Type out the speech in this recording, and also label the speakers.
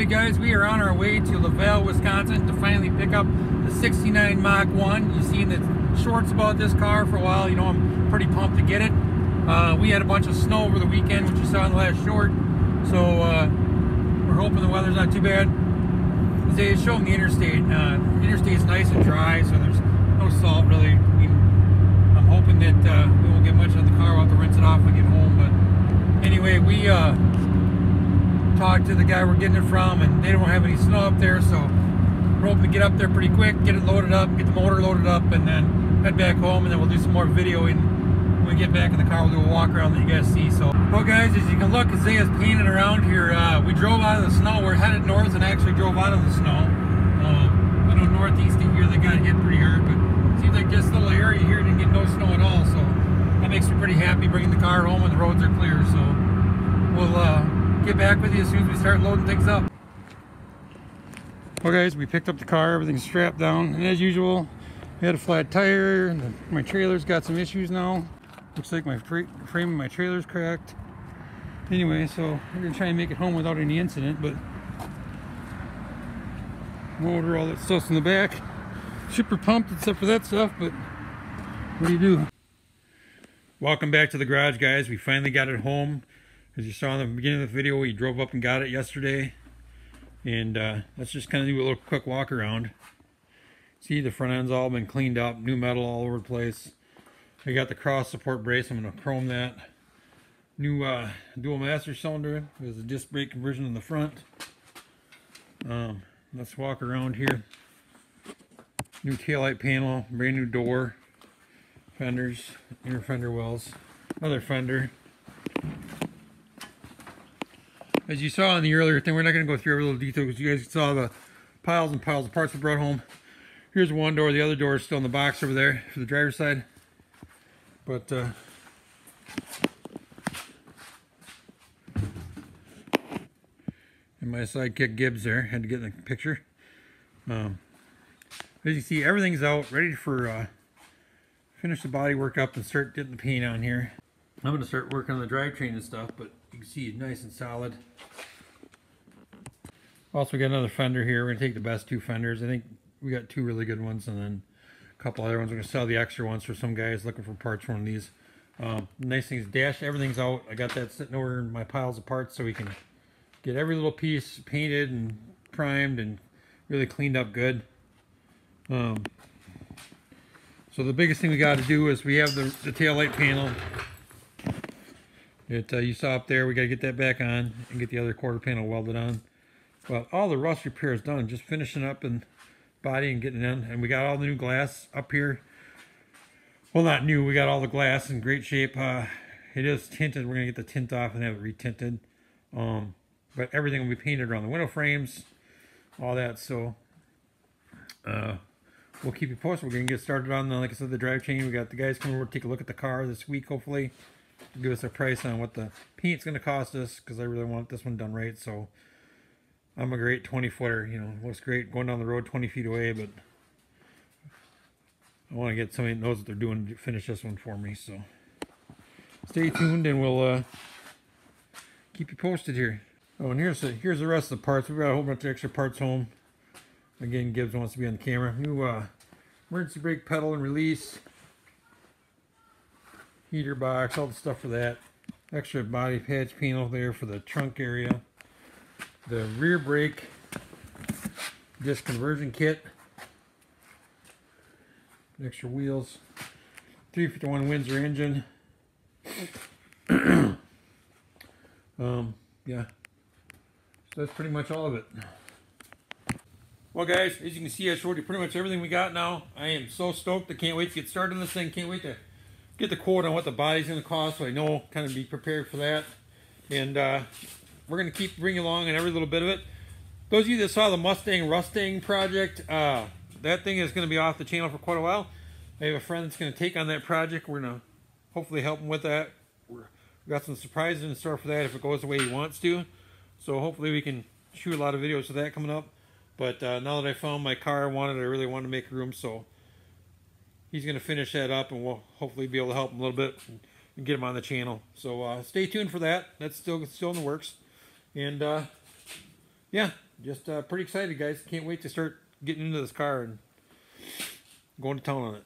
Speaker 1: Hey guys, we are on our way to La Valle, Wisconsin to finally pick up the 69 Mach 1. You've seen the shorts about this car for a while. You know I'm pretty pumped to get it. Uh, we had a bunch of snow over the weekend, which you saw in the last short. So uh, we're hoping the weather's not too bad. They show them the interstate. Uh, the interstate's nice and dry, so there's no salt really. I mean, I'm hoping that uh, we won't get much on the car. We'll have to rinse it off when we get home. But anyway, we uh, talked to the guy we're getting it from, and they don't have any snow up there, so we're hoping to get up there pretty quick, get it loaded up, get the motor loaded up, and then head back home, and then we'll do some more videoing. When we get back in the car, we'll do a walk around that you guys see. So, well, guys, as you can look, Isaiah's painting around here. Uh, we drove out of the snow. We're headed north and actually drove out of the snow. Uh, I know northeast here they got hit pretty hard, but seems like this little area here didn't get no snow at all. So that makes me pretty happy bringing the car home and the roads are clear. So we'll. Uh, get back with you as soon as we start loading things up. Well guys, we picked up the car, everything's strapped down, and as usual, we had a flat tire, and my trailer's got some issues now. Looks like my frame of my trailer's cracked. Anyway, so we're gonna try and make it home without any incident, but motor, all that stuff's in the back. Super pumped except for that stuff, but what do you do? Welcome back to the garage, guys. We finally got it home. As you saw in the beginning of the video, we drove up and got it yesterday. And uh, let's just kind of do a little quick walk around. See, the front end's all been cleaned up, new metal all over the place. I got the cross support brace, I'm going to chrome that. New uh, dual master cylinder, there's a disc brake conversion in the front. Um, let's walk around here. New taillight panel, brand new door, fenders, inner fender wells, another fender, as you saw in the earlier thing, we're not going to go through every little detail because you guys saw the piles and piles of parts we brought home. Here's one door. The other door is still in the box over there for the driver's side. But, uh, and my sidekick Gibbs there. Had to get in the picture. Um, as you see, everything's out, ready for uh, finish the body work up and start getting the paint on here. I'm going to start working on the drivetrain and stuff, but you can see it's nice and solid. Also we got another fender here. We're to take the best two fenders. I think we got two really good ones and then a couple other ones. We're to sell the extra ones for some guys looking for parts for one of these. Um, nice thing is dash, everything's out. I got that sitting over in my piles of parts so we can get every little piece painted and primed and really cleaned up good. Um, so the biggest thing we got to do is we have the, the tail light panel it, uh, you saw up there, we got to get that back on and get the other quarter panel welded on. But all the rust repair is done, just finishing up and body and getting in. And we got all the new glass up here. Well, not new, we got all the glass in great shape. Uh, it is tinted, we're going to get the tint off and have it retinted. Um, but everything will be painted around the window frames, all that. So, uh, we'll keep you posted. We're going to get started on, the, like I said, the drive chain. We got the guys coming over to take a look at the car this week, hopefully give us a price on what the paint's going to cost us because I really want this one done right. So I'm a great 20 footer, you know, looks great going down the road 20 feet away, but I want to get somebody that knows what they're doing to finish this one for me. So stay tuned and we'll uh, keep you posted here. Oh, and here's the, here's the rest of the parts. We've got a whole bunch of extra parts home. Again, Gibbs wants to be on the camera. New uh, emergency brake pedal and release heater box, all the stuff for that. Extra body patch panel there for the trunk area. The rear brake disc conversion kit. Extra wheels. 351 Windsor engine. um, yeah. So that's pretty much all of it. Well guys, as you can see I showed you pretty much everything we got now. I am so stoked. I can't wait to get started on this thing. Can't wait to get the quote on what the body's going to cost so I know, kind of be prepared for that. And uh, we're going to keep bringing along on every little bit of it. Those of you that saw the Mustang Rusting project, uh, that thing is going to be off the channel for quite a while. I have a friend that's going to take on that project. We're going to hopefully help him with that. We're, we got some surprises in store for that if it goes the way he wants to. So hopefully we can shoot a lot of videos of that coming up. But uh, now that I found my car I wanted, I really wanted to make room. So he's going to finish that up and we'll hopefully be able to help him a little bit and, get him on the channel. So uh, stay tuned for that. That's still still in the works. And uh, yeah, just uh, pretty excited, guys. Can't wait to start getting into this car and going to town on it.